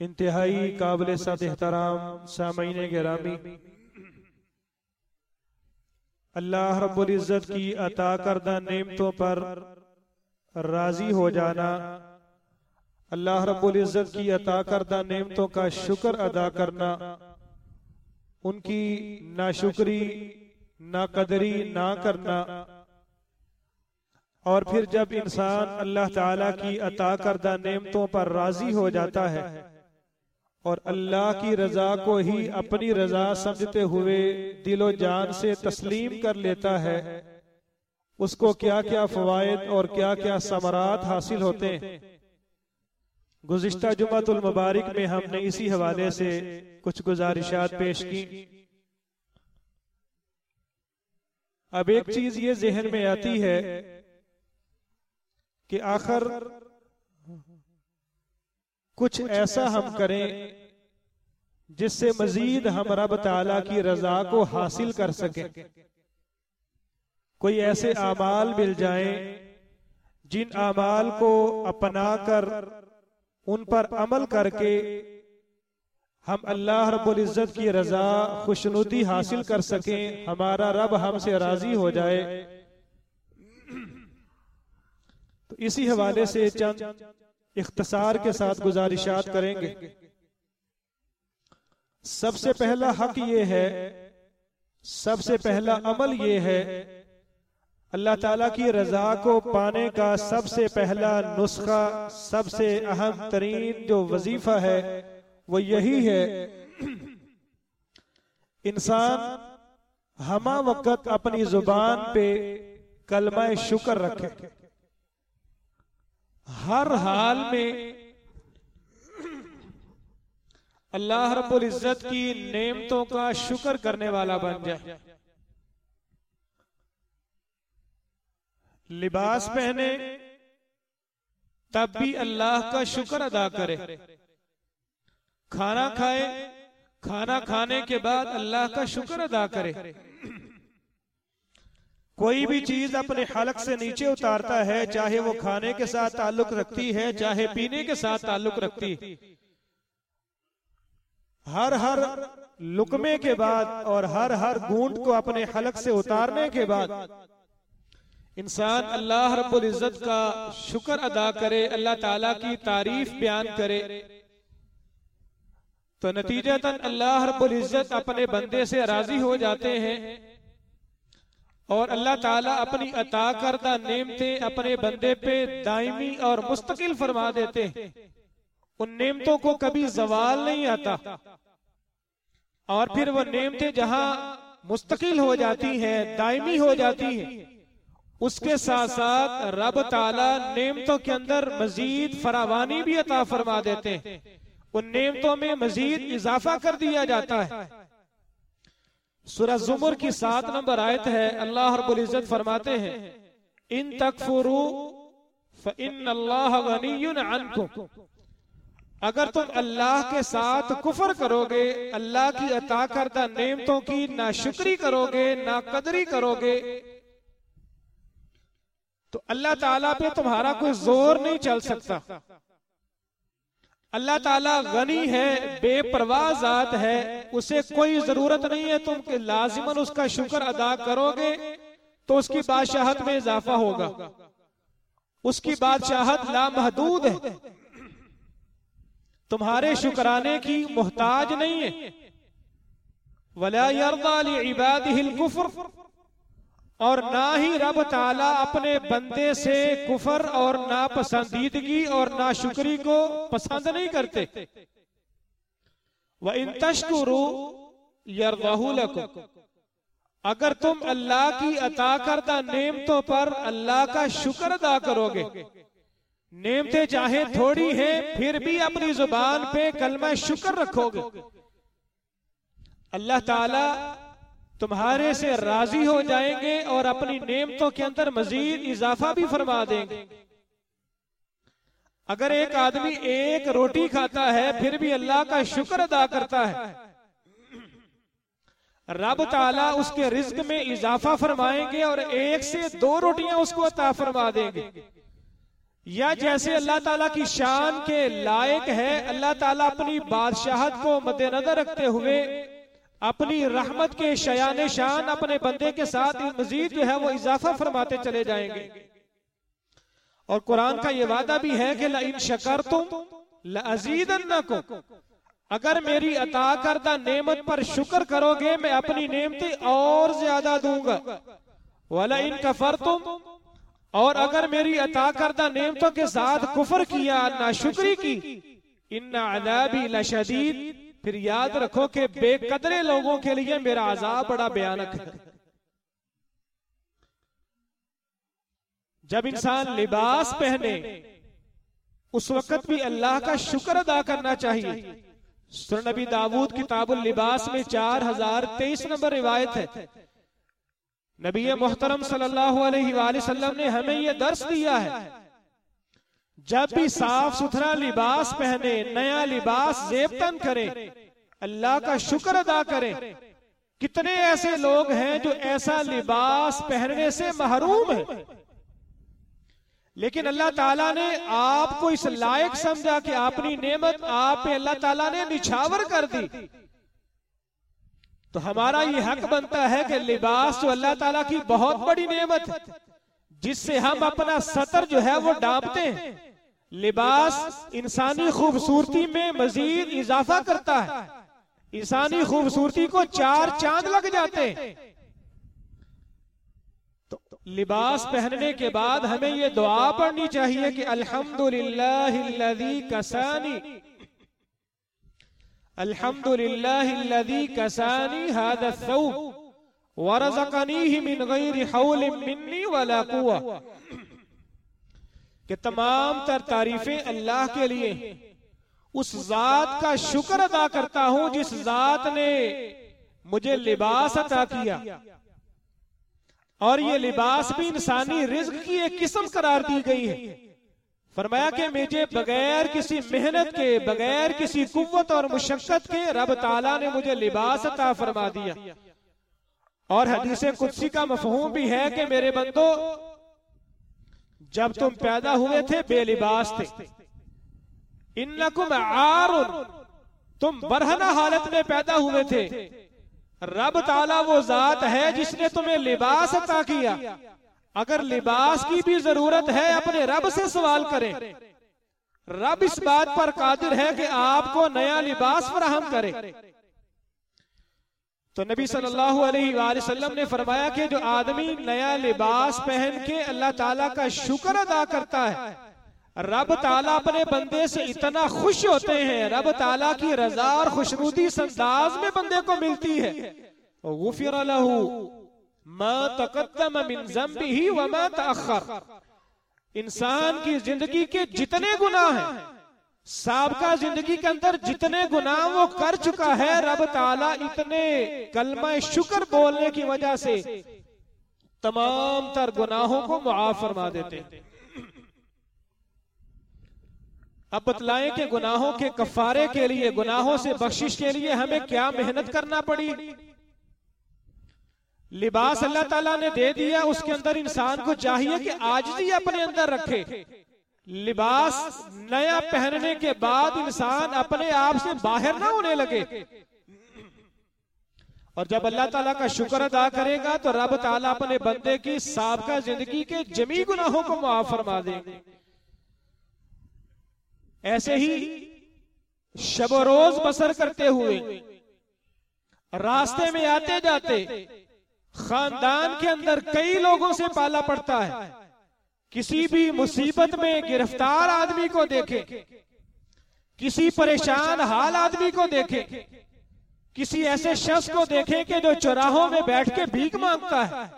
इंतहाई काबिल सद एहतराम सामीन ग्रामी। अल्लाह रब्ज़त की अता करदा नेमतों पर राज़ी हो जाना। अल्लाह रब्ज़त की अता करदा नेमतों का शुक्र अदा करना। उनकी ना शुक्री नाशुक्री नाकदरी ना करना। और फिर जब इंसान अल्लाह ताला की अता करदा नेमतों पर राज़ी हो जाता है और अल्लाह की रजा को ही अपनी रजा समझते हुए दिलो जान से तस्लीम कर लेता है। उसको क्या क्या फवायद और क्या क्या समरात हासिल होते हैं। गुज्त जुमातुल मुबारक में हमने इसी हवाले से कुछ गुजारिशात पेश की। अब एक चीज़ ये जहन में आती है कि आखिर कुछ ऐसा हम करें जिससे मजीद हम रब ताला की रजा को हासिल कर सकें। कोई ऐसे आमाल मिल जाएँ जिन आमाल को अपना कर उन पर अमल करके हम अल्लाह रब्बुल इज़्ज़त की रजा खुशनुदी हासिल कर सकें। हमारा रब हमसे राज़ी हो जाए। तो इसी हवाले से चंद। इख्तसार के साथ गुजारिशात करेंगे। सबसे पहला हक ये है, सबसे पहला अमल ये है, अल्लाह ताला की रजा को पाने का सबसे पहला नुस्खा, सबसे अहम तरीन जो वजीफा है, वो यही है, इंसान हमा वक्त अपनी ज़ुबान पे कलमा शुक्र रखे। हर हाल में अल्लाह रब्बुल इज़्ज़त की नेमतों का शुक्र करने वाला बन जाए लिबास पहने, तब भी अल्लाह का शुक्र अदा करे। खाना खाए, खाना खाने के बाद अल्लाह का शुक्र अदा करे। कोई भी चीज़ अपने हलक से नीचे उतारता है चाहे वो खाने के साथ ताल्लुक रखती है चाहे पीने के साथ ताल्लुक रखती। हर हर लुकमे के बाद और हर हर गूंट को अपने हलक से उतारने के बाद। इंसान अल्लाह रब्बुल इज़्ज़त का शुक्र अदा करे अल्लाह ताला की तारीफ़ बयान करे। तो नतीजतन अल्लाह रब्बुल इज़्ज़त अपने बंदे से राज़ी हो जाते हैं। और अल्लाह ताला अपनी अता करदा नेमते अपने बंदे पे दायमी और मुस्तकिल फरमा देते उन नेमतों को कभी जवाल नहीं आता। और फिर वो नेमते जहाँ मुस्तकिल हो जाती हैं, दायमी हो जाती हैं, उसके साथ साथ रब ताला नेमतों के अंदर मजीद फरावानी भी अता फरमा देते हैं। उन नेमतों में मजीद इजाफा कर दिया जाता है। सूरह जुमर की सात नंबर आयत है अल्लाह रब्बुल इज़्ज़त फरमाते हैं इन तकफुरु इन अल्लाह अगर तुम अल्लाह के साथ कुफर करोगे अल्लाह की अता करदा नेमतों की ना शुक्री करोगे ना कदरी करोगे तो अल्लाह ताला पे तुम्हारा कोई ज़ोर नहीं चल सकता। अल्लाह ताला गनी है, बेपरवाह जात है, उसे कोई ज़रूरत नहीं है, तुम के लाजिमन उसका शुक्र अदा करोगे तो उसकी बादशाहत में इजाफा होगा। उसकी बादशाहत लामहदूद है। तुम्हारे शुक्राने की मोहताज नहीं है। वला और ना ही रब ताला अपने बंदे से कुफर और नापसंदीदगी और नाशुक्री को पसंद नहीं करते। वह इन तशकुरु अगर तुम अल्लाह की अता करदा नेमतों पर अल्लाह का शुक्र अदा करोगे। नेमते चाहे थोड़ी है, फिर भी अपनी ज़ुबान पे कलमा शुक्र रखोगे। अल्लाह ताला तुम्हारे से राज़ी हो जाएँगे और अपनी नेमतों के अंदर मजीद इजाफा भी फरमा देंगे। अगर एक आदमी एक रोटी खाता है, फिर भी अल्लाह का शुक्र अदा करता है। रब ताला उसके रिज्क में इजाफा फरमाएँगे और एक से दो रोटियाँ उसको अता फरमा देंगे। या जैसे अल्लाह ताला की शान के लायक है, अल्लाह ताला अपनी बादशाहत को मद्देनजर रखते हुए अपनी रहमत के शयान शान अपने बंदे के साथ मजीद जो है वो इजाफा फरमाते चले जाएँगे। और कुरान का ये वादा भी है कि इन शकर तुम लजीद को अगर मेरी अता करदा नेमत पर शुक्र करोगे मैं अपनी नेमते और ज़्यादा दूँगा। वाला इन कफर तुम और अगर मेरी अता करदा नेमतों के साथ कुफर किया ना शुक्री की। इन्ना अदाबी लशदीद। फिर याद रखो कि बेकदरे लोगों के लिए मेरा आजाब बड़ा भयानक है। जब इंसान लिबास पहने, उस वक्त भी अल्लाह का शुक्र अदा करना चाहिए। नबी दाऊद किताबुल लिबास में चार हज़ार तेईस नंबर रिवायत है। नबी मोहतरम सल्लल्लाहु अलैहि वसल्लम ने हमें यह दर्श दिया है जब भी साफ़ सुथरा लिबास पहने नया लिबास जेबतन करें अल्लाह का शुक्र अदा करें। कितने ऐसे लोग हैं जो ऐसा लिबास पहनने से महरूम है। लेकिन अल्लाह ताला ने आपको इस लायक समझा कि अपनी नेमत आप पे अल्लाह ताला ने निछावर कर दी। तो हमारा ये हक बनता है कि लिबास जो अल्लाह ताला की बहुत बड़ी नेमत है जिससे हम अपना सतर जो है वो डांपते हैं। लिबास इंसानी खूबसूरती में मजीद इजाफा करता है। इंसानी खूबसूरती को चार चाँद लग जाते हैं। तो लिबास पहनने के बाद हमें ये दुआ पढ़नी चाहिए कि अल्हम्दुलिल्लाह कसानी। अल्हम्दुलिल्लाह कसानी हादा वरज़कनीहि मिन गैरि हौल मिन्नी वला कुवा कि तमाम तर तारीफें अल्लाह के लिए। उस जात का शुक्र अदा करता हूँ जिस जात ने मुझे लिबास अदा किया। और ये लिबास भी इंसानी रिज्क की एक किस्म करार दी गई है। फरमाया कि मुझे बगैर किसी मेहनत के, बगैर किसी कुत और मुशक्कत के रब ताला ने मुझे लिबास अता फरमा दिया। और हदीस कुत्सी का मफहूम भी है कि मेरे बंदो जब तुम पैदा हुए थे बेलिबास थे। इन्नकुम आरुन, तुम बरहना हालत में पैदा हुए थे। रब ताला वो जात है जिसने तुम्हें लिबास अता किया। अगर लिबास की भी ज़रूरत है, अपने रब से सवाल करें। रब इस बात पर कादिर है कि आपको नया लिबास फराहम करे। तो नबी सल्लल्लाहु अलैहि वसल्लम ने फरमाया कि जो आदमी नया लिबास पहन के अल्लाह ताला का शुक्र अदा करता है, रब ताला अपने बंदे से इतना खुश होते हैं, रब ताला की रजा और खुशनुदी संदाज में बंदे को मिलती है। गुफिर इंसान की ज़िंदगी के जितने गुनाह हैं सबका ज़िंदगी के अंदर जितने गुनाह वो कर चुका है, रब ताला इतने कलमा शुक्र बोलने की वजह से तमाम तर गुनाहों को मुआफ फरमा देते अब बतलाएँ कि गुनाहों के कफारे के लिए, गुनाहों से बख्शिश के लिए हमें क्या मेहनत करना पड़ी? लिबास अल्लाह ताला ने दे दिया, उसके अंदर इंसान को चाहिए कि आज ही अपने अंदर रखे। लिबास नया पहनने के बाद इंसान अपने आप से बाहर ना होने लगे। और जब अल्लाह ताला का शुक्र अदा करेगा तो रब ताला अपने बंदे की सबका ज़िंदगी के जमी गुनाहों को मुआफ फरमा देंगे। ऐसे ही शब रोज बसर करते हुए, रास्ते में आते जाते, खानदान के अंदर कई लोगों से पाला पड़ता है। किसी भी मुसीबत में गिरफ़्तार आदमी को देखे। किसी परेशान हाल आदमी को देखे। किसी ऐसे शख्स को देखे कि जो चौराहों में बैठ के भीख माँगता है।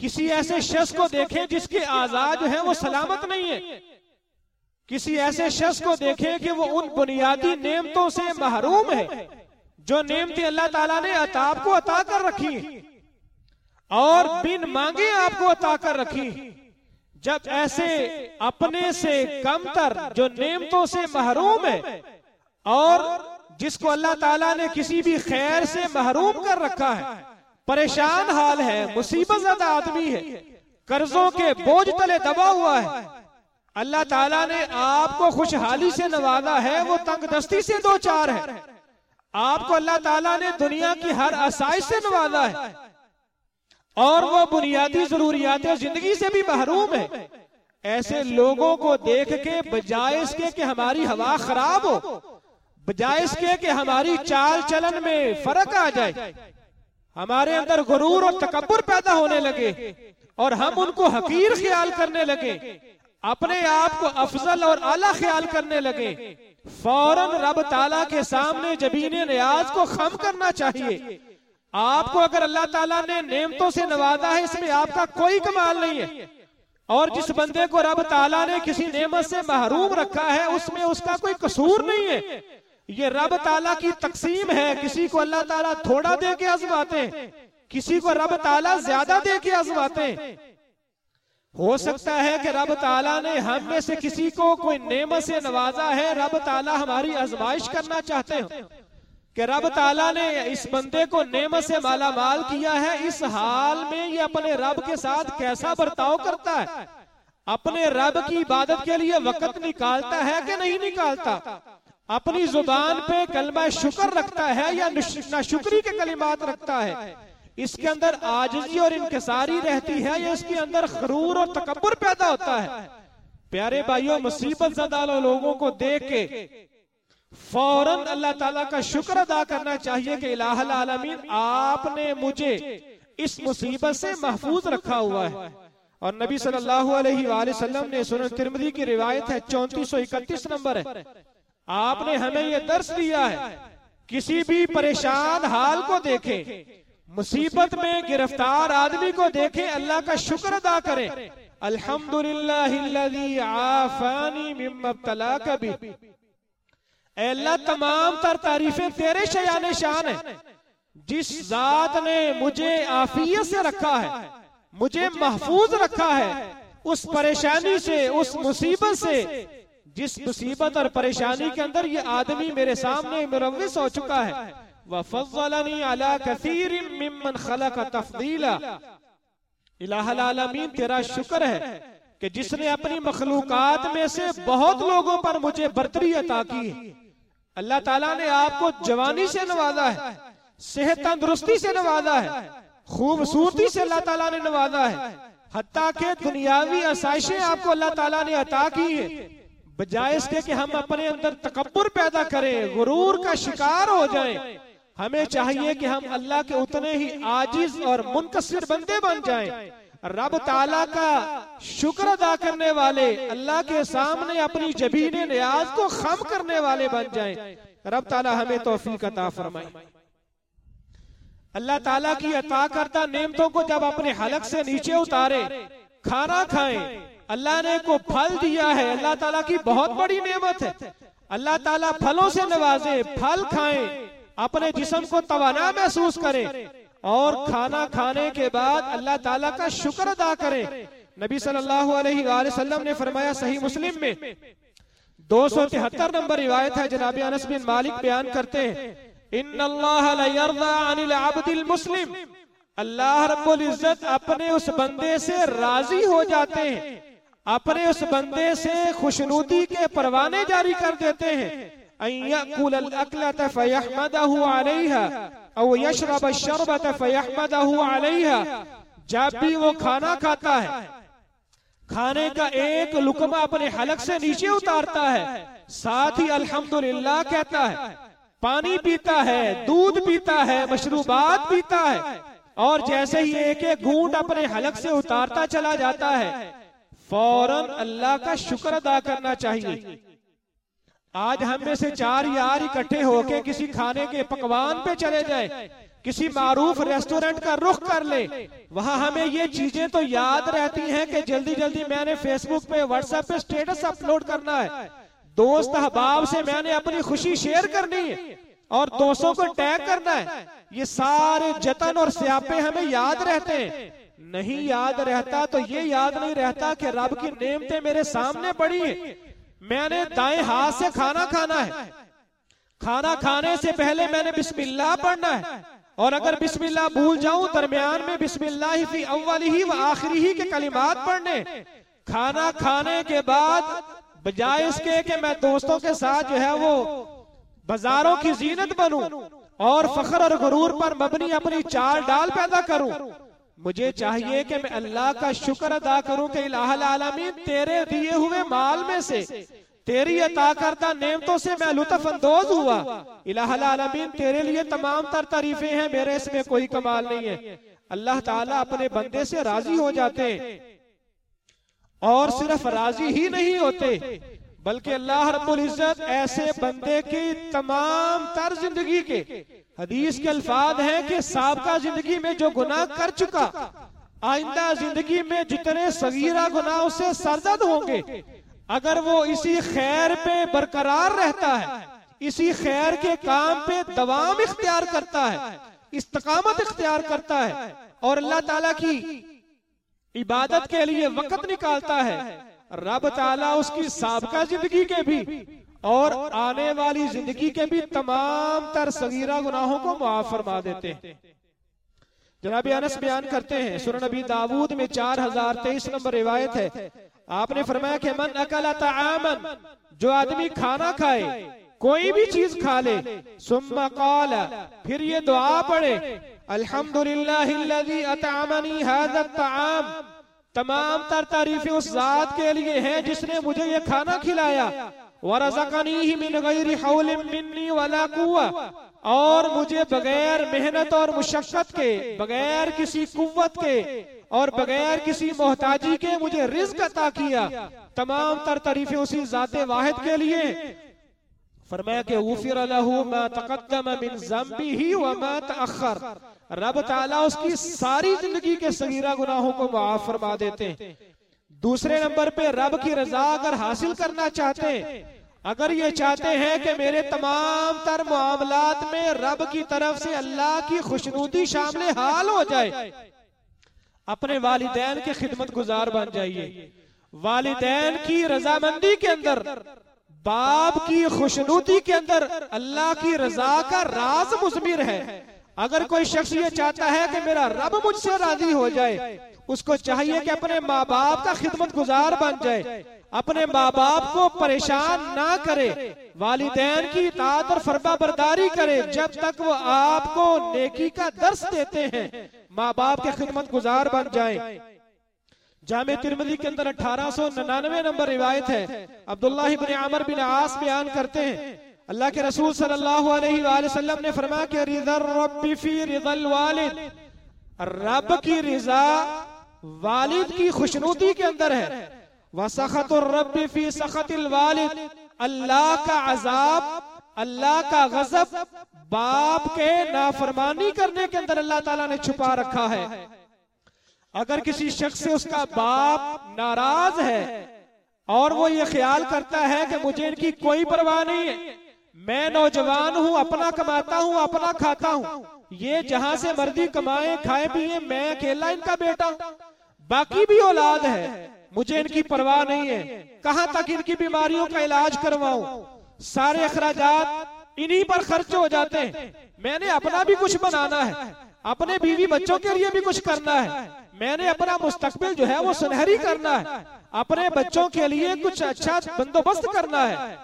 किसी ऐसे शख्स को देखे जिसके आज़ाद है वो सलामत नहीं है। किसी ऐसे शख्स को देखे कि वो उन बुनियादी नेमतों से महरूम है, जो नेमतें अल्लाह ताला ने अताब को अता कर रखी और बिन मांगे आपको अता कर रखी जब ऐसे अपने से कमतर जो नेमतों से महरूम है और जिसको अल्लाह ताला ने किसी भी खैर से महरूम कर रखा है। परेशान हाल है मुसीबत ज़्यादा आदमी है। कर्जों के बोझ तले दबा हुआ है। अल्लाह ताला ने आपको खुशहाली से नवाजा है वो तंग दस्ती से दो चार है। आपको अल्लाह ताला ने दुनिया की हर आसाइश से नवाजा है। और वो बुनियादी जरूरियात ज़िंदगी से भी महरूम है। ऐसे लोगों को देख के बजाय इसके कि हमारी हवा खराब हो, बजाय इसके कि हमारी चाल चलन में फ़र्क आ जाए। हमारे अंदर गुरूर और तकबर पैदा होने लगे और हम उनको हकीर ख्याल करने लगे, अपने आप को अफजल और आला ख्याल करने लगे। फ़ौरन रब ताला के सामने जबीन न्याज को खम करना चाहिए। आपको अगर अल्लाह ताला ने नेमतों से नवाजा है, इसमें आपका कोई कमाल नहीं है। और जिस बंदे को रब ताला ने किसी नेमत से महरूम रखा है, उसमें उसका कोई कसूर नहीं है। ये रब ताला की तकसीम है, किसी को अल्लाह ताला थोड़ा दे के आजमाते हैं किसी को रब ताला ज़्यादा दे के आजमाते। हो सकता है कि रब ताला ने हम में से किसी को कोई नेमत से नवाजा है, रब ताला हमारी आजमाइश करना चाहते हो। कि रब ताला ने इस बंदे को नेमत से माला माल किया है इस हाल में ये अपने रब के साथ कैसा बर्ताव करता है? अपने रब की इबादत के लिए वक्त निकालता है कि नहीं निकालता? अपनी ज़ुबान पे कलमा शुक्र रखता है या शुक्री के कलिमात रखता है? इसके अंदर आजजी और इनकसारी रहती है या इसके अंदर खरूर और तकबर पैदा होता है। प्यारे भाइयों मुसीबत ज़्यादा लोगों को देख के फ़ौरन अल्लाह ताला का शुक्र अदा करना चाहिए कि आलमीन आपने मुझे इस मुसीबत से महफूज रखा हुआ है। और नबी सल्लल्लाहु अलैहि वसल्लम ने सुन तिरमदी की रिवायत है, चौंतीस सौ इकतीस नंबर है। आपने हमें यह दर्श दिया है, किसी भी परेशान हाल को देखे, मुसीबत में गिरफ़्तार आदमी को देखे, अल्लाह का शुक्र अदा करे। करें अल्लाह तमाम तर तारीफें तेरे शयान शान है। जिस जात ने मुझे आफियत से रखा है, मुझे महफूज रखा है, उस परेशानी से, उस मुसीबत से, जिस मुसीबत और परेशानी के अंदर ये आदमी मेरे सामने मुरविस हो चुका है, वह फजलनी अला कसीर मिमन खलक तफदीला। तेरा शुक्र है कि जिसने अपनी मखलूकात में से बहुत लोगों पर मुझे बर्तरी अता की अल्लाह ताला ने आपको जवानी से नवाजा है, सेहत तंदुरुस्ती से नवाजा है, खूबसूरती से अल्लाह ताला ने नवाजा है। हत्या के दुनियावी आसाइशें आपको अल्लाह ताला ने अता की है। बजाय इसके कि हम अपने अंदर तकबर पैदा करें, गुरूर का शिकार हो जाएँ। हमें चाहिए कि हम अल्लाह के उतने ही आजिज और मुनकसर बंदे बन जाएँ। रब ताला का शुक्र अदा करने वाले, अल्लाह के सामने अपनी जबीन न्याज को खम करने वाले बन जाएँ। रब ताला हमें तोफीक अता फरमाए। अल्लाह ताला की अता करता नेमतों को जब अपने हलक से नीचे उतारे, खाना खाएँ, अल्लाह ने को फल दिया है, अल्लाह ताला की बहुत बड़ी नेमत है। अल्लाह ताला फलों से नवाजे, फल खाएँ, अपने जिसम को तवाना महसूस करें और खाना खाने के बाद अल्लाह ताला का शुक्र अदा करें। नबी सल्लल्लाहु अलैहि वसल्लम ने फरमाया सही मुस्लिम में। दो सौ तिहत्तर नंबर रिवायत है जनाब अनस बिन मालिक बयान करते हैं। इन मुस्लिम। अल्लाह रब्बुल इज़्ज़त अपने उस बंदे से राज़ी हो जाते हैं। अपने उस बंदे से खुशनुदी के परवाने जारी कर देते हैं। जब भी वो खाना खाता है, खाने का एक लुकमा अपने हलक से नीचे उतारता है, साथ ही अल्हम्दुलिल्लाह कहता है, पानी पीता है, दूध पीता है, मशरूबात पीता है, और जैसे ही एक एक घूंट अपने हलक से उतारता चला जाता है, फ़ौरन अल्लाह का शुक्र अदा करना चाहिए। आज हम में से चार यार इकट्ठे होके किसी खाने के पकवान पे चले जाए। किसी मारूफ रेस्टोरेंट का रुख कर ले। वहाँ हमें ये चीज़ें तो याद रहती हैं कि जल्दी जल्दी मैंने फेसबुक पे व्हाट्सएप पे स्टेटस अपलोड करना है। दोस्त अहबाब से मैंने अपनी खुशी शेयर करनी है और दोस्तों को टैग करना है। ये सारे जतन और स्यापे हमें याद रहते हैं। नहीं याद रहता तो ये याद नहीं रहता कि रब की नेमतें मेरे सामने पड़ी है। मैंने दाएँ हाथ से खाना खाना है। खाना खाने से पहले मैंने बिस्मिल्लाह पढ़ना है। और अगर बिस्मिल्लाह भूल जाऊँ दरमियान में बिस्मिल्लाह ही फ़ी अव्वल ही व आखिरी ही के कलिमात पढ़ने। खाना खाने के बाद बजाय इसके कि मैं दोस्तों के साथ जो है वो बाजारों की जीनत बनूं और फखर और गुरूर पर मबनी अपनी चाल डाल पैदा करूँ। मुझे चाहिए कि मैं अल्लाह का शुक्र अदा करूँ कि आलमीन तेरे दिए हुए माल में से तेरी अता करता नेमतों से मैं लुत्फ अंदोज हुआ। आलमीन तेरे लिए तमाम तर तारीफे हैं मेरे इसमें कोई कमाल नहीं है। अल्लाह ताला अपने बंदे से राज़ी हो जाते हैं और सिर्फ़ राज़ी ही नहीं होते बल्कि अल्लाह रब्बुल इज़्ज़त ऐसे बंदे की तमाम तर ज़िंदगी के हदीस के अल्फाज हैं कि सबका ज़िंदगी में जो गुनाह कर चुका, आइंदा ज़िंदगी में जितने सगीरा गुनाह उससे सरदद होंगे, अगर वो इसी खैर पे बरकरार रहता है, इसी खैर के काम पे दवाम इख्तियार करता है, इस्तकामत इख्तियार करता है, और अल्लाह ताला की इबादत के लिए वक़्त निकालता है, रब ताला उसकी सबका ज़िंदगी के भी और आने वाली ज़िंदगी के भी तमाम तर सगीरा गुनाहों को मुआफ फरमा देते हैं। जनाब अनस बयान करते हैं सुन नबी दाऊद में चार हज़ार तेईस नंबर रिवायत है। आपने फरमाया कि मन अकला तामन जो आदमी खाना खाए, कोई भी चीज़ खा ले, सुम्मा कौल, फिर ये दुआ पढ़े अल्हम्दुलिल्लाह तमाम तर तारीफें उस जात के लिए हैं जिसने मुझे ये खाना खिलाया। और मुझे बगैर मेहनत और मुशक्कत के बगैर किसी कुत के और बगैर किसी मोहताजी के मुझे रिज्क अता किया तमाम तर तरीफे उसी जाते वाहिद के लिए फरमाया कि रब ताला उसकी सारी ज़िंदगी के सगीरा गुनाहों को माफ़ फरमा देते हैं दूसरे नंबर पे रब की रजा अगर हासिल करना चाहते हैं अगर ये चाहते हैं कि मेरे तमाम तर मामलात में रब की तरफ़ से अल्लाह की खुशनूदी शामिल हाल हो जाए, अपने वालिदैन के खिदमत गुजार बन जाइए। वालिदैन की रजामंदी के अंदर, बाप की खुशनूदी के अंदर अल्लाह की रजा का राज मुजमिर है। अगर कोई शख्स ये चाहता है कि मेरा रब मुझसे राज़ी हो जाए उसको चाहिए कि अपने माँ बाप का खिदमत गुजार बन जाए। अपने माँ बाप को परेशान ना करे। वालिदैन की इतात और फरबा बरदारी करे जब तक वो आपको नेकी का दर्श देते हैं। माँ बाप के खिदमत गुजार बन जाए। जामे तिरमदी के अंदर अठारह सौ निन्यानवे नंबर रिवायत है। अब्दुल्ला बिन आमर बिन आस बयान करते हैं। अल्लाह के रसूल सल्लल्लाहु अलैहि वसल्लम ने फरमाया कि रब की रिजा वालिद की खुशनुदी के अंदर है। वसखत रब्बी फ़ी सखतिल वालिद। अल्लाह का अजाब, अल्लाह का गजब, बाप के नाफरमानी करने के अंदर अल्लाह ताला ने छुपा रखा है। अगर किसी शख्स से उसका बाप नाराज़ है और वो ये ख्याल करता है कि मुझे इनकी कोई परवाह नहीं है, मैं नौजवान हूँ, अपना कमाता हूँ, अपना खाता हूँ, ये जहाँ से मर्दी कमाए, खाए, पिए, मैं अकेला इनका बेटा बाकी भी औलाद है। मुझे इनकी परवाह नहीं है। कहाँ तक इनकी बीमारियों का इलाज करवाऊं? सारे अखराज इन्हीं पर खर्च हो जाते हैं। मैंने अपना भी कुछ बनाना है। अपने बीवी बच्चों के लिए भी कुछ करना है। मैंने अपना मुस्तकबिल जो है वो सुनहरी करना है। अपने बच्चों के लिए कुछ अच्छा बंदोबस्त करना है।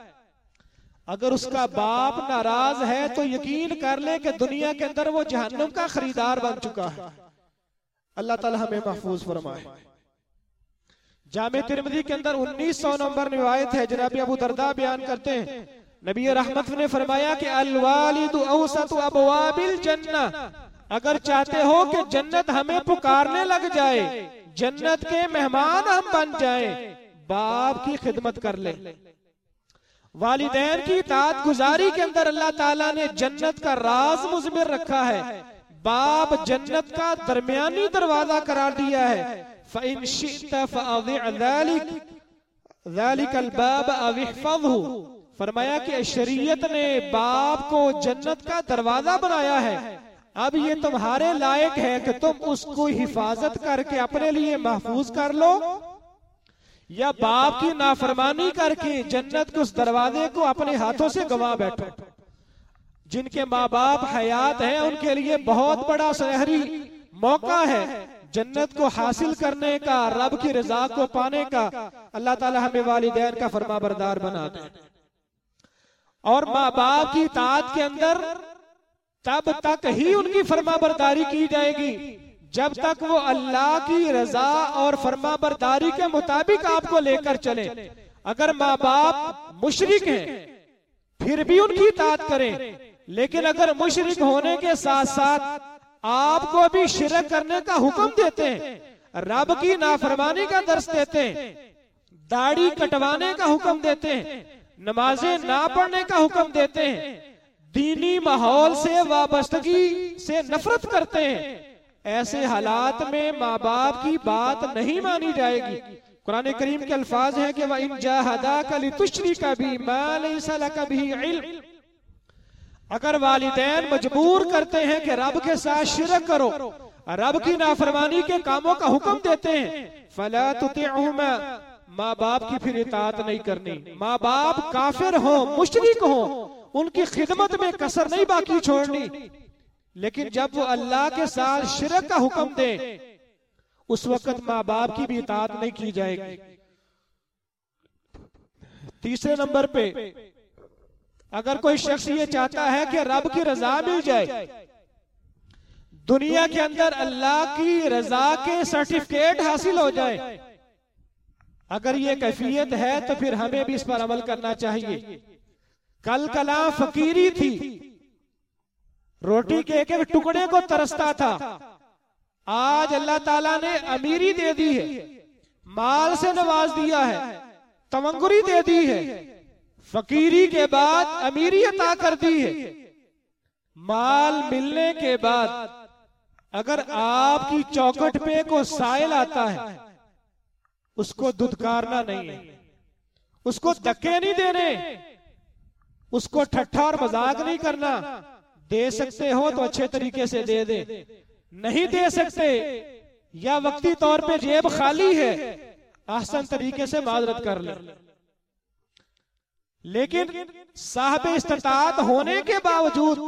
अगर उसका बाप नाराज़ है तो यकीन कर ले कि दुनिया के अंदर वो जहन्नुम का खरीदार बन चुका है। अल्लाह ताला हमें महफूज फरमाए। जामे तिरमदी के अंदर 1900 नंबर रिवायत है, जनाब अबू दरदा बयान करते हैं। नबी रहमत ने फरमाया कि अबवाबिल जन्ना अगर चाहते हो कि जन्नत हमें पुकारने लग जाए, जन्नत के मेहमान हम बन जाएँ, बाप की खिदमत कर ले। वालिदैन की तात गुजारी के अंदर अल्लाह ताला ने जन्नत का राज मुजमिर रखा है। बाप जन्नत का दरमियानी दरवाज़ा करार दिया है। फरमाया कि शरीयत ने बाप को जन्नत का दरवाज़ा बनाया है। अब ये तुम्हारे लायक है कि तुम उसको हिफाजत करके अपने लिए महफूज कर लो। या बाप की नाफरमानी करके जन्नत के उस दरवाजे को अपने हाथों से गवा बैठो। जिनके माँ बाप हयात हैं, उनके लिए बहुत बड़ा सुनहरी मौका है जन्नत को हासिल करने का, रब की रजा को पाने का। अल्लाह ताला हमें वालिदैन का फरमा बरदार बना दे। और माँ बाप की ताद के अंदर तब तक ही उनकी फरमा बरदारी की जाएगी, जब तक वो अल्लाह की रजा और फरमा बरदारी के मुताबिक आपको लेकर चले। अगर माँ बाप मुशरक हैं, फिर भी उनकी ताद करें। लेकिन अगर मुशरक होने के साथ साथ आपको भी शिरक करने का हुक्म देते हैं, रब की नाफरमानी का दर्श देते हैं, दाढ़ी कटवाने का हुक्म देते हैं, नमाजें ना पढ़ने का हुक्म देते हैं, दीनी माहौल से वाबस्तगी से नफरत करते हैं, ऐसे हालात में माँ बाप की बात नहीं मानी जाएगी। कुरान करीम के अल्फाज है कि वह इन जाहदा कली तुशरी का भी का भी इल्म। अगर वालिदैन मजबूर करते हैं कि रब के साथ शिरक करो, रब की नाफरमानी के कामों का हुक्म देते हैं, फला तुतिउमा माँ। बाप की फिर इतात नहीं करनी। माँ बाप काफिर हो, मुशरिक हो, उनकी खिदमत में कसर नहीं बाकी छोड़नी। लेकिन जब वो अल्लाह के साथ शिरक का हुक्म दे, उस वक्त माँ बाप की भी इतात नहीं की जाएगी। तीसरे नंबर पे अगर कोई शख्स ये चाहता है कि रब की रजा मिल जाए। दुनिया के अंदर अल्लाह की रजा के सर्टिफिकेट हासिल हो जाए। अगर ये कैफियत है तो फिर हमें भी इस पर अमल करना चाहिए। कल कला फकीरी थी। रोटी के एक एक टुकड़े को तरसता था। आज अल्लाह ताला ने अमीरी दे दी है। माल से नवाज़ दिया है। तमंगुरी दे दी है। फकीरी के बाद अमीरी अता कर दी है। माल मिलने के बाद अगर आपकी चौकट पे को साइल आता है उसको दुदकारना नहीं है। उसको धक्के नहीं देने। उसको ठट्ठा और मज़ाक नहीं करना। दे सकते हो तो अच्छे तरीके से दे दे नहीं दे सकते या वक्ती तौर पे जेब खाली है। आसान तरीके से माजरत कर ले। लेकिन साहब इस्तात होने के बावजूद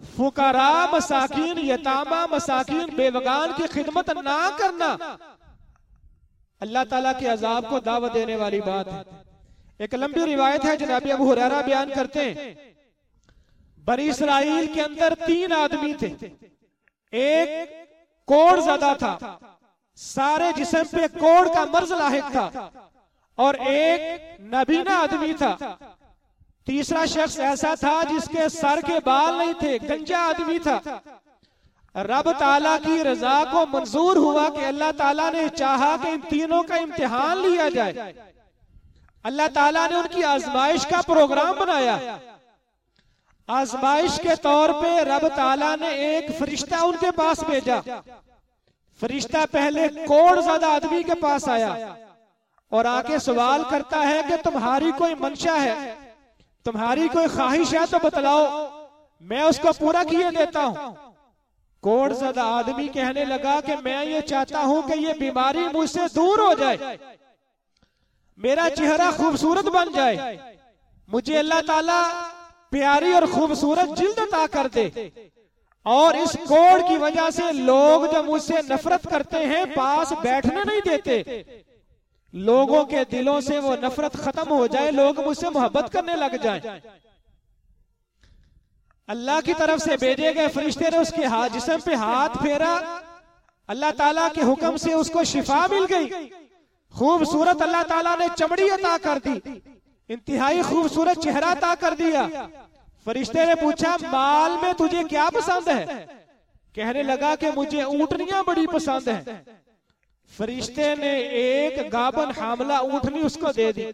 फुकारा मसाकिन यतामा मसाकिन बेवगान की खिदमत ना करना। अल्लाह ताला के अजाब को दावत देने वाली बात है। एक लंबी रिवायत है जनाबी अबू हुरैरा बयान करते हैं। बरी इसराइल के अंदर तीन आदमी थे। एक कोड़ ज़्यादा था। सारे जिसम पे कोड़ का मर्ज लाहिक था। और एक नबीना आदमी था। तीसरा शख्स ऐसा था जिसके सर के बाल नहीं थे गंजा आदमी था। रब ताला की रजा को मंजूर हुआ कि अल्लाह ताला ने चाहा कि इन तीनों का इम्तिहान लिया जाए। अल्लाह ताला ने उनकी आजमाइश का प्रोग्राम बनाया। आजमाइश के तौर पे रब ताला ने एक फरिश्ता उनके पास भेजा। फरिश्ता पहले कोड़ ज़्यादा आदमी के पास आया? और आके सवाल करता है कि तुम्हारी कोई मंशा है, तुम्हारी कोई ख्वाहिश है तो बतलाओ। मैं उसको पूरा किए देता हूँ। कोड़ आदमी कहने लगा कि मैं ये चाहता हूँ कि ये बीमारी मुझसे दूर हो जाए। मेरा चेहरा खूबसूरत बन जाए। मुझे अल्लाह ताला प्यारी और खूबसूरत जिल्द अता कर दे। और इस कोड की वजह से लोग जब मुझसे नफरत करते हैं, पास बैठने नहीं देते। लोगों के दिलों से वो नफरत खत्म हो जाए लोग मुझसे मोहब्बत करने लग जाए। अल्लाह की तरफ़ से भेजे गए फरिश्ते ने उसके हाथ जिसम पे हाथ फेरा अल्लाह ताला के हुक्म से उसको शिफा मिल गई। खूबसूरत अल्लाह ताला ने चमड़ी अता कर दी। इंतहाई खूबसूरत चेहरा अता कर दिया। फरिश्ते ने पूछा माल में तुझे क्या पसंद है? कहने लगा कि मुझे ऊंटनियाँ बड़ी पसंद है। फरिश्ते ने एक गाबन हामला ऊंटनी उसको दे दी।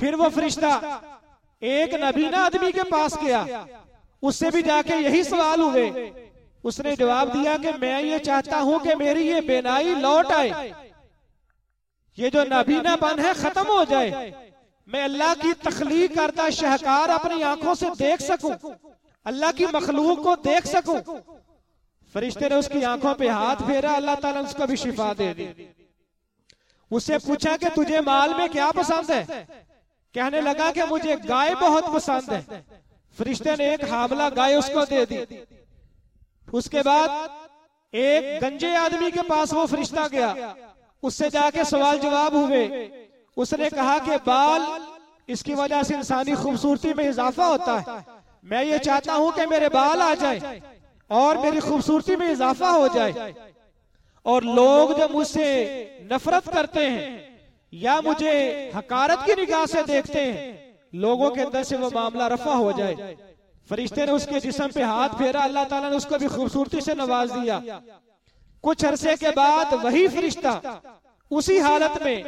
फिर वो फरिश्ता एक नबीना आदमी के पास गया। उससे भी जाके यही सवाल हुए। उसने जवाब दिया कि मैं ये चाहता हूँ कि मेरी ये बेनाई लौट आए। ये जो नबीना बन है, खत्म हो जाए। मैं अल्लाह की तखलीक करता, शहकार अपनी आँखों से देख सकूँ। अल्लाह की मखलूक को देख सकूँ। फरिश्ते ने उसकी आँखों पे हाथ फेरा, अल्लाह ताला उसको भी शिफा दे दी उससे पूछा कि तुझे माल में क्या पसंद है? कहने लगा कि मुझे गाय बहुत पसंद है। फरिश्ते ने एक हामला गाय उसको दे दी। उसके बाद एक गंजे आदमी के पास वो फरिश्ता गया। उससे जाके सवाल जवाब हुए। उसने कहा कि बाल इसकी वजह से इंसानी खूबसूरती में इजाफा होता है। मैं ये चाहता हूँ कि मेरे बाल आ जाए। और मेरी खूबसूरती में इजाफा हो जाए। और लोग जब मुझसे नफरत करते हैं या मुझे हकारत की निगाह से देखते हैं लोगों के अंदर से वो मामला रफा हो जाए। फरिश्ते ने उसके जिसम पे हाथ फेरा अल्लाह ताला ने उसको भी खूबसूरती से नवाज़ दिया। कुछ अरसे के बाद वही फरिश्ता उसी हालत में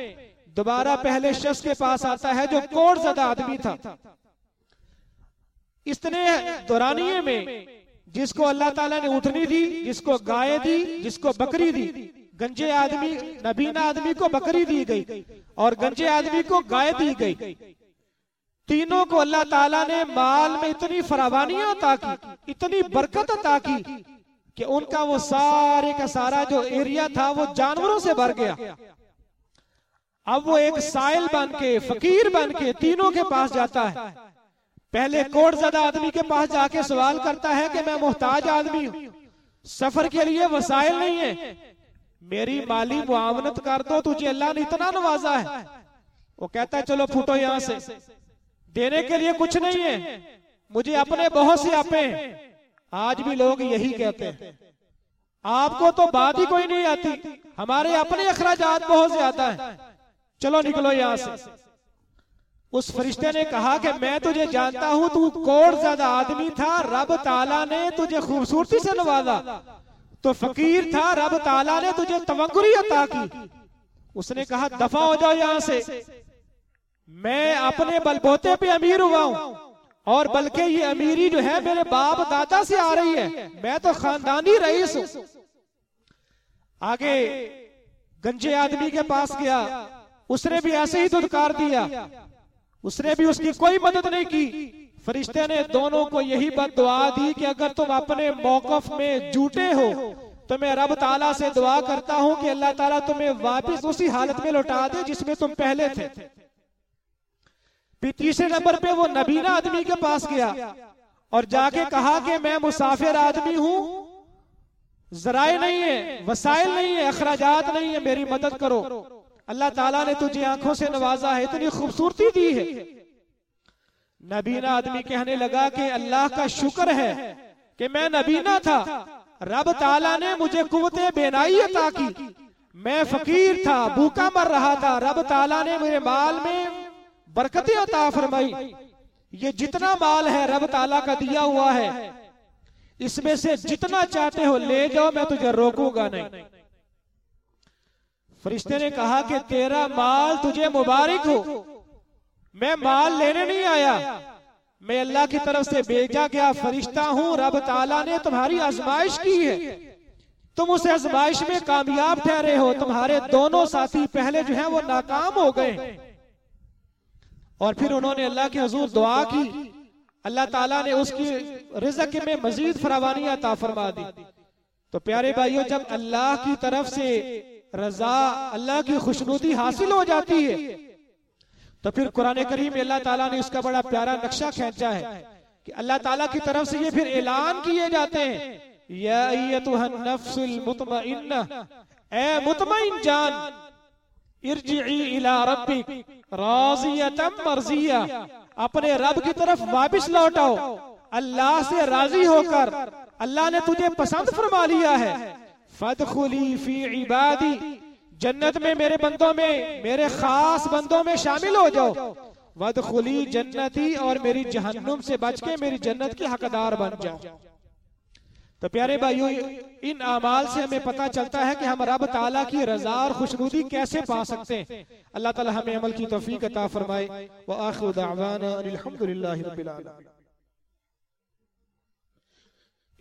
दोबारा पहले शख्स के पास आता है जो कोड ज़्यादा आदमी था। इतने दौरानिये में जिसको अल्लाह ताला ने उठनी दी, जिसको गाय दी, जिसको बकरी दी। गंजे आदमी, नबीना आदमी को बकरी दी गई और गंजे आदमी को गाय दी गई। तीनों को अल्लाह ताला ने माल में इतनी फरावानियाँ अता की, इतनी बरकत अता की कि उनका वो सारे का सारा जो एरिया था वो जानवरों से भर गया। अब वो एक साइल बन के, फकीर बन के तीनों के पास जाता है। पहले कोट ज़्यादा आदमी के पास जाके सवाल करता है कि मैं मोहताज आदमी हूँ। सफ़र के लिए वसायल नहीं है। मेरी माली मुआवनत कर दो तुझे अल्लाह ने इतना नवाजा है। वो कहता है चलो फूटो यहाँ से। देने के लिए कुछ नहीं है। मुझे अपने बहुत से आपे आज भी लोग यही कहते हैं। आपको तो बात ही कोई नहीं आती। हमारे अपने अखराज बहुत ज़्यादा है। चलो निकलो यहाँ से। उस फरिश्ते ने कहा कि मैं तुझे जानता हूँ तू कोड़ ज़्यादा आदमी था रब ताला ने तुझे खूबसूरती से नवाजा। तो फकीर था रब ताला ने तुझे तवंगुरी अता की। उसने कहा दफ़ा हो जाओ यहाँ से। मैं अपने बलबोते पे अमीर हुआ हूँ। और बल्कि ये अमीरी जो है मेरे बाप दादा से आ रही है। मैं तो खानदानी रईस हूँ। आगे गंजे आदमी के पास गया उसने भी ऐसे ही दुदकार दिया उसने भी उसकी कोई मदद नहीं की। फरिश्ते ने दोनों को यही बात दुआ दी कि अगर तुम अपने मौकफ में जूटे हो तो मैं रब ताला से दुआ करता हूँ कि अल्लाह ताला तुम्हें वापस उसी हालत में लौटा दे जिसमें तुम पहले थे। फिर तीसरे नंबर पे वो नबीना आदमी के पास गया और जाके कहा कि मैं मुसाफिर आदमी हूँ। जराए नहीं है, वसाइल नहीं है, अखराजात नहीं है, मेरी मदद करो। अल्लाह ताला ने तुझे आँखों से नवाजा है, इतनी खूबसूरती दी है। नबीना आदमी कहने लगा कि अल्लाह का शुक्र है कि मैं नबीना था। रब ताला ने मुझे कुत बेनाई अता की। मैं फकीर था, भूखा मर रहा था। रब ताला ने मेरे माल में बरकतें अता फरमाई। ये जितना माल है, रब ताला का दिया हुआ है। इसमें से जितना चाहते हो ले जाओ, मैं तुझे रोकूँगा नहीं। फरिश्ते ने कहा कि तेरा माल तुझे मुबारक हो। मैं माल लेने नहीं आया। मैं अल्लाह की तरफ़ से भेजा गया फरिश्ता हूँ। रब ताला ने तुम्हारी आजमाइश की है। तुम उस आजमाइश में कामयाब ठहरे हो। तुम्हारे दोनों साथी पहले जो है वो नाकाम हो गए। और फिर उन्होंने अल्लाह के हजूर दुआ की। अल्लाह ताला ने उसकी रिजक में मजीद फरावानी अता फरमा दी। तो प्यारे भाइयों, जब अल्लाह की तरफ़ से रजा अल्लाह की खुशनुदी हासिल हो जाती है। तो फिर कुरान करीम अल्लाह ताला ने उसका बड़ा प्यारा नक्शा खींचा है कि अल्लाह ताला की तरफ़ से ये फिर ऐलान किए जाते हैं। मर्जिया, अपने रब की तरफ़ वापस लौटाओ। अल्लाह से राज़ी होकर, अल्लाह ने तुझे पसंद फरमा लिया है। फदखुली फ़ी इबादी, जन्नत में मेरे बंदों में, मेरे खास बंदों में शामिल हो जाओ। वदखुली जन्नती और मेरी जहन्नुम से बच के मेरी जन्नत के हकदार बन जाओ। तो प्यारे भाइयों, इन अमाल से हमें पता चलता है कि हम रब ताला की रजा और खुशनुदी कैसे पा सकते हैं। अल्लाह ताला हमें अमल की तौफीक अता फरमाए। व आखिर दावाना अल्हम्दुलिल्लाहि रब्बिल आलमीन।